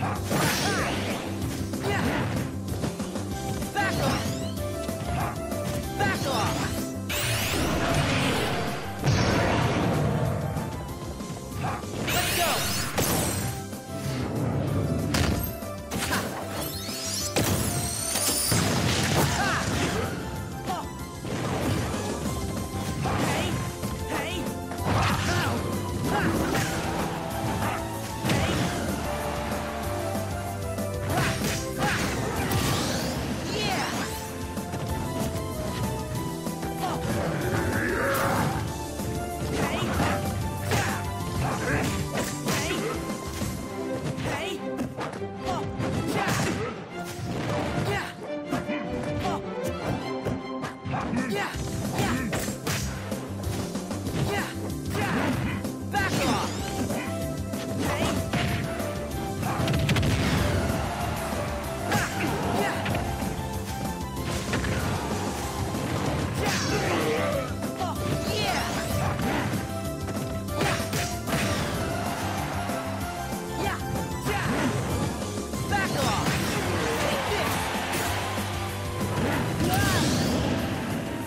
Huh? Yeah.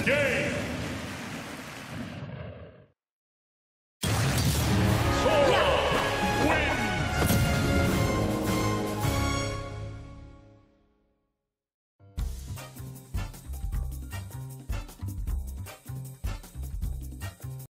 game.